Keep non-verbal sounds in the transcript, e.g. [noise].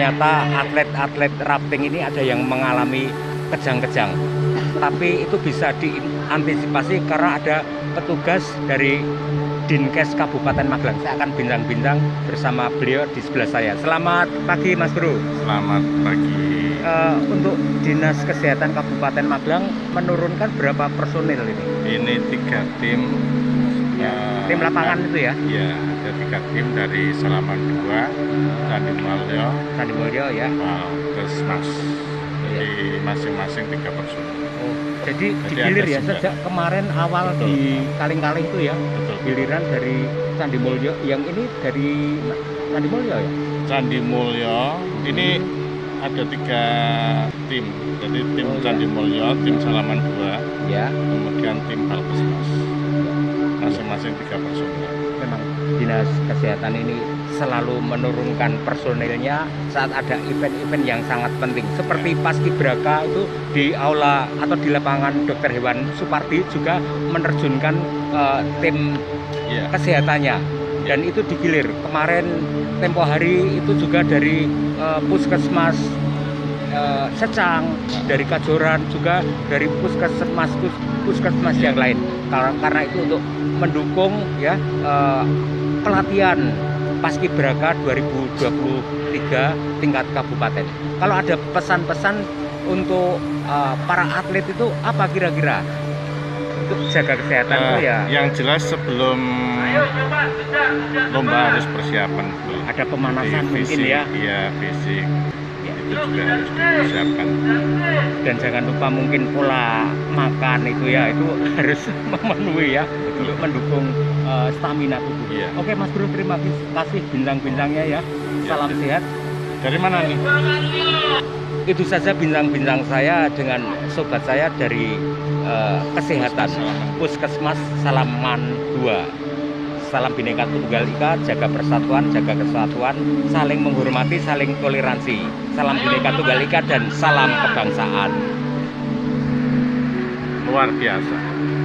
rata-rata atlet-atlet rafting ini ada yang mengalami kejang-kejang. Tapi itu bisa diantisipasi karena ada petugas dari Dinkes Kabupaten Magelang. Saya akan bincang-bincang bersama beliau di sebelah saya. Selamat pagi Mas Bro. Selamat pagi. Eh, untuk Dinas Kesehatan Kabupaten Magelang menurunkan berapa personil ini? Ini tiga tim. Ya, tim lapangan itu ya? Iya, ada tiga tim dari Salaman 2, Candi Malyo, Sandi Mulyo ya. Kesmas. Iya. Jadi masing-masing tiga personil. Oh, jadi Jadi digilir ya sejak kemarin awal Betul. di Kaling-Kaling itu ya. Betul. Giliran dari Candi Mulyo yang ini dari Candi Mulyo ya? Candi Mulyo ini ada tiga tim. Jadi tim Oh, iya. Candi Mulyo, tim Salaman 2, Ya, kemudian tim Balkesmas. Masing-masing tiga personil. Dinas Kesehatan ini selalu menurunkan personilnya saat ada event-event yang sangat penting. Seperti Paskibraka itu di aula atau di lapangan Dr. Hewan Supardi juga menerjunkan eh, tim Iya. kesehatannya dan itu digilir kemarin tempo hari itu juga dari eh, puskesmas eh, Secang dari Kajoran juga dari puskesmas pus- puskesmas yang lain karena, karena itu untuk mendukung ya eh, pelatihan Paskibraka 2023 tingkat kabupaten kalau ada pesan-pesan untuk eh, para atlet itu apa kira-kira untuk jaga kesehatan Eh, itu ya Yang jelas sebelum lomba harus persiapan dulu. ada pemanasan Jadi mungkin fisik, ya Iya, fisik. Ya. Itu juga harus dipersiapkan. dan jangan lupa mungkin pola makan itu ya itu harus [laughs] memenuhi ya untuk mendukung eh, stamina tubuh. Iya. Oke Mas Bro terima kasih bintang-bintangnya ya. Salam sehat. Dari mana nih? Itu saja bintang-bintang saya dengan sobat saya dari eh, kesehatan Puskesmas Salaman 2. Salam Bhinneka Tunggal Ika, jaga persatuan, jaga kesatuan, saling menghormati, saling toleransi. Salam Bhinneka Tunggal Ika dan salam kebangsaan. Luar biasa.